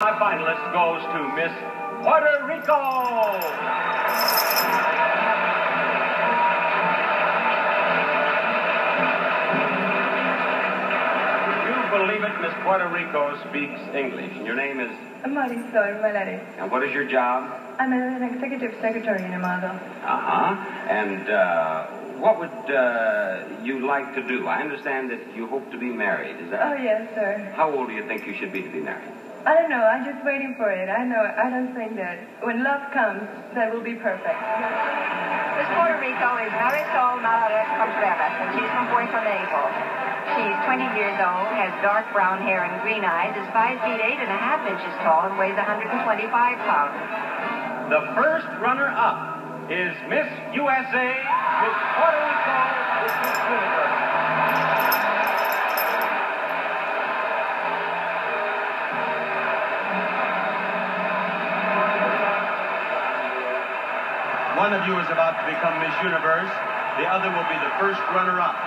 My finalist goes to Miss Puerto Rico. Would you believe it, Miss Puerto Rico speaks English. And your name is, Marisol Malaret. and what is your job? I'm an executive secretary in a model. Uh-huh. And uh, what would uh, you like to do? I understand that you hope to be married. Is that? Oh, yes, sir. How old do you think you should be to be married? I don't know. I'm just waiting for it. I know. I don't think that when love comes, that will be perfect. Miss Puerto Rico is Marisol Malaret Contreras, and she's from Puerto Naples. She's 20 years old, has dark brown hair and green eyes, is 5 feet 8 and a half inches tall, and weighs 125 pounds. The first runner-up is Miss USA, Miss Puerto Rico, Miss Universe. One of you is about to become Miss Universe. The other will be the first runner-up.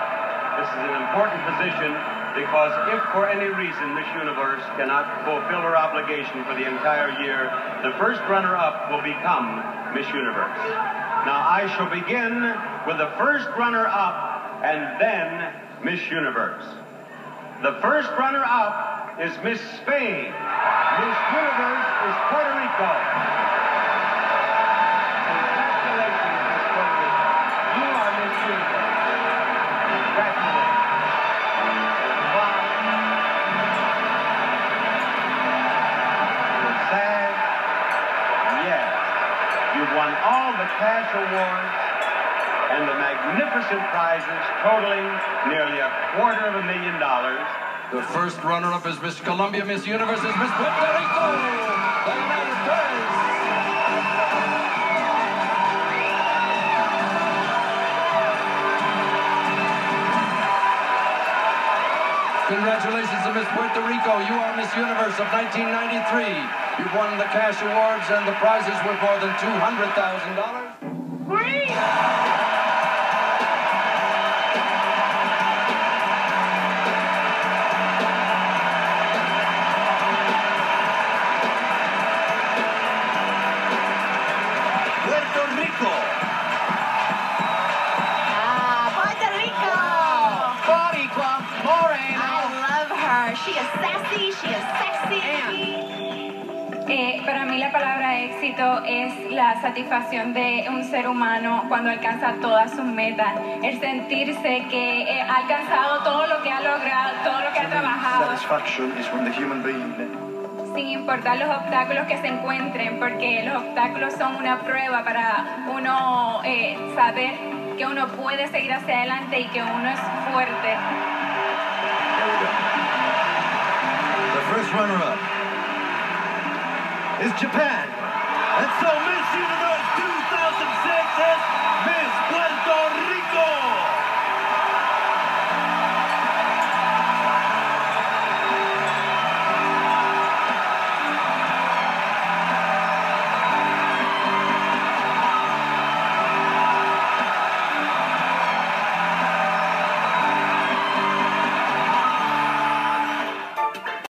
This is an important position because if for any reason Miss Universe cannot fulfill her obligation for the entire year, the first runner-up will become Miss Universe. Now I shall begin with the first runner-up and then Miss Universe. The first runner-up is Miss Spain. Miss Universe the cash awards and the magnificent prizes totaling nearly a quarter of a million dollars. The first runner-up is Miss Colombia. Miss Universe is Miss Puerto Rico. Congratulations to Miss Puerto Rico. You are Miss Universe of 1993. You've won the cash awards and the prizes worth more than $200,000. Puerto Rico. She is sassy. She is sexy. Eh, para mí la palabra éxito es la satisfacción de un ser humano cuando alcanza todas sus metas. El sentirse que eh, ha alcanzado todo lo que ha logrado, todo lo que ha trabajado, Satisfaction is when the human being sin importar los obstáculos que se encuentren, porque los obstáculos son una prueba para uno eh, saber que uno puede seguir hacia adelante y que uno es fuerte. first runner-up is Japan. And so Miss Universe 2006 is Miss Puerto Rico.